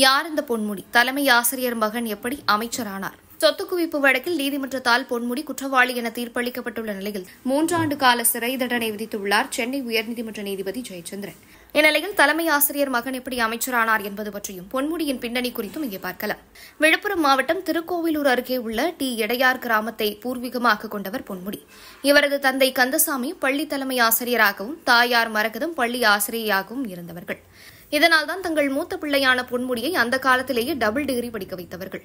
யார் இந்த பொன்முடி? தலைமை ஆசிரியர் மகன் எப்படி அமைச்சரானார்? சொத்து குவிப்பு வழக்கில் நீதிமன்றத்தால் பொன்முடி குற்றவாளி என தீர்ப்பளிக்கப்பட்டுள்ள நிலையில் மூன்றாண்டு கால சிறை தண்டனை விதித்துள்ளார் சென்னை உயர்நீதிமன்ற நீதிபதி ஜெயச்சந்திரன். இந்நிலையில் தலைமை ஆசிரியர் மகன் எப்படி அமைச்சரானார் என்பது பற்றியும் பொன்முடியின் பின்னணி குறித்தும் இங்கே பார்க்கலாம். விழுப்புரம் மாவட்டம் திருக்கோவிலூர் அருகே உள்ள டி. எடையார் கிராமத்தை பூர்வீகமாக கொண்டவர் பொன்முடி. இவரது தந்தை கந்தசாமி பள்ளி தலைமை ஆசிரியராகவும் தாயார் மரகதம் பள்ளி ஆசிரியராகவும் இருந்தவர்கள். இதனால்தான் தங்கள் மூத்த பிள்ளையான பொன்முடியை அந்த காலத்திலேயே டபுள் டிகிரி படிக்க வைத்தவர்கள்.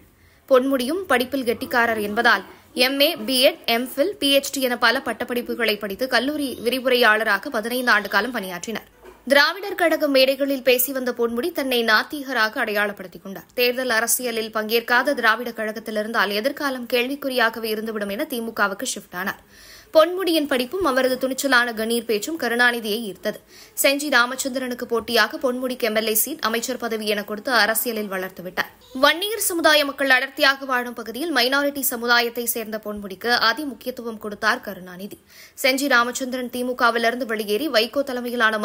பொன்முடியும் படிப்பில் கெட்டிக்காரர் என்பதால் எம்ஏ பிஎட் எம்ஃபில் பிஎச்டி என பல பட்டப்படிப்புகளை படித்து கல்லூரி விரிவுரையாளராக பதினைந்து ஆண்டு காலம் பணியாற்றினார். திராவிடர் கழக மேடைகளில் பேசி வந்த பொன்முடி தன்னை நாத்திகராக அடையாளப்படுத்திக் கொண்டார். தேர்தல் அரசியலில் பங்கேற்காத திராவிட கழகத்தில் இருந்தால் எதிர்காலம் கேள்விக்குறியாகவே இருந்துவிடும் என திமுகவுக்கு ஷிப்ட் ஆனார். பொன்முடியின் படிப்பும் அவரது துணிச்சலான கணீர் பேச்சும் கருணாநிதியை ஈர்த்தது. செஞ்சி ராமச்சந்திரனுக்கு போட்டியாக பொன்முடிக்கு எம்எல்ஏ சீட் அமைச்சர் பதவி என கொடுத்து அரசியலில் வளர்த்துவிட்டார் வன்னியர் சமுதாய மக்கள் அடர்த்தியாக வாழும் பகுதியில் மைனாரிட்டி சமுதாயத்தை சேர்ந்த பொன்முடிக்கு அதி முக்கியத்துவம் கொடுத்தார் கருணாநிதி. செஞ்சி ராமச்சந்திரன் திமுகவிலிருந்து வெளியேறி வைகோ தலைமையிலான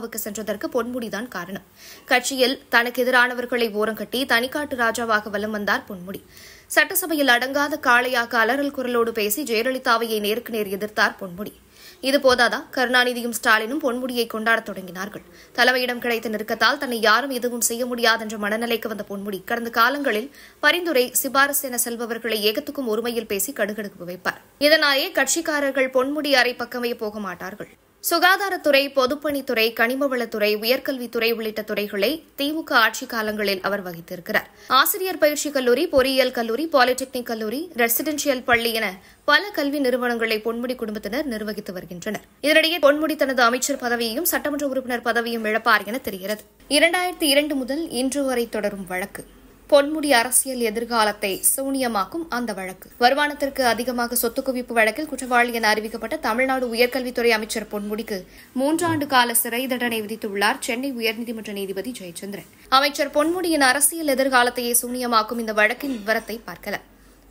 மதிமுகவுக்கு சென்றதற்கு பொன்முடிதான் காரணம். கட்சியில் தனக்கு எதிரானவர்களை ஓரங்கட்டி தனிக்காட்டு ராஜாவாக வலம் வந்தார் பொன்முடி. சட்டசபையில் அடங்காத காளையாக அலறல் குரலோடு பேசி ஜெயலலிதாவையை நேருக்கு நேர் எதிர்த்தார் பொன்முடி. இது போதாதா? கருணாநிதியும் ஸ்டாலினும் பொன்முடியை கொண்டாடத் தொடங்கினார்கள். தலைமையிடம் கிடைத்த நெருக்கத்தால் தன்னை யாரும் எதுவும் செய்ய முடியாதென்ற மனநிலைக்கு வந்த பொன்முடி கடந்த காலங்களில் பரிந்துரை சிபாரசு என செல்பவர்களை ஏகத்துக்கும் ஒருமையில் பேசி கடுகடுப்பு வைப்பார். இதனாலேயே கட்சிக்காரர்கள் பொன்முடி அறை பக்கமே போக மாட்டார்கள். சுகாதாரத்துறை பொதுப்பணித்துறை கனிமவளத்துறை உயர்கல்வித்துறை உள்ளிட்ட துறைகளை திமுக ஆட்சிக் காலங்களில் அவர் வகித்திருக்கிறார். ஆசிரியர் பயிற்சி கல்லூரி பொறியியல் கல்லூரி பாலிடெக்னிக் கல்லூரி ரெசிடென்ஷியல் பள்ளி என பல கல்வி நிறுவனங்களை பொன்முடி குடும்பத்தினர் நிர்வகித்து வருகின்றனர். இதனிடையே பொன்முடி தனது அமைச்சர் பதவியையும் சட்டமன்ற உறுப்பினர் பதவியும் இழப்பார் என தெரிகிறது. இரண்டாயிரத்தி இரண்டு முதல் இன்று வரை தொடரும் வழக்கு. பொன்முடி அரசியல் எதிர்காலத்தை சூனியமாக்கும் அந்த வழக்கு. வருமானத்திற்கு அதிகமாக சொத்து குவிப்பு வழக்கில் குற்றவாளி என அறிவிக்கப்பட்ட தமிழ்நாடு உயர்கல்வித்துறை அமைச்சர் பொன்முடிக்கு மூன்றாண்டு கால சிறை தண்டனை விதித்துள்ளார் சென்னை உயர்நீதிமன்ற நீதிபதி ஜெயச்சந்திரன். அமைச்சர் பொன்முடியின் அரசியல் எதிர்காலத்தையே சூனியமாக்கும் இந்த வழக்கின் விவரத்தை பார்க்கலாம்.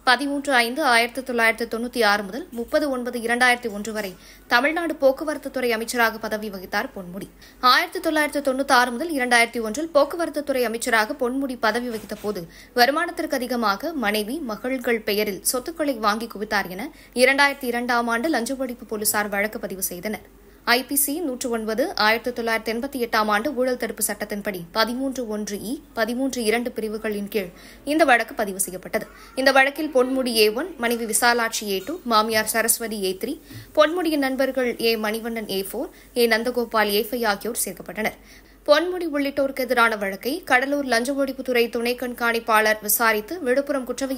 பதிமூன்று ஐந்து ஆயிரத்தி தொள்ளாயிரத்தி தொண்ணூற்றி ஆறு முதல் முப்பது ஒன்பது இரண்டாயிரத்தி ஒன்று வரை தமிழ்நாடு போக்குவரத்து துறை அமைச்சராக பதவி வகித்தார் பொன்முடி. ஆயிரத்தி தொள்ளாயிரத்தி தொண்ணூற்றி ஆறு முதல் இரண்டாயிரத்தி ஒன்றில் போக்குவரத்து துறை அமைச்சராக பொன்முடி பதவி வகித்த போது வருமானத்திற்கு அதிகமாக மனைவி மகள்கள் பெயரில் சொத்துக்களை வாங்கி குவித்தார் என இரண்டாயிரத்தி இரண்டாம் ஆண்டு லஞ்ச ஒழிப்பு போலீசார் வழக்கு பதிவு செய்தனர். ஐபிசி நூற்று ஒன்பது ஆயிரத்தி தொள்ளாயிரத்தி எண்பத்தி எட்டாம் ஆண்டு ஊழல் தடுப்பு சட்டத்தின்படி பதிமூன்று ஒன்று இ பதிமூன்று இரண்டு பிரிவுகளின் கீழ் இந்த வழக்கு பதிவு செய்யப்பட்டது. இந்த வழக்கில் பொன்முடி ஏ ஒன் மனைவி விசாலாட்சி ஏ டூ மாமியார் சரஸ்வதி ஏ த்ரீ பொன்முடியின் நண்பர்கள் A Manivannan A four A Nandagopal A five ஆகியோர் சேர்க்கப்பட்டனர். பொன்முடி உள்ளிட்டோருக்கு எதிரான வழக்கை கடலூர் லஞ்ச ஒழிப்புத்துறை துணை கண்காணிப்பாளர் விசாரித்து விழுப்புரம் குற்றவியல்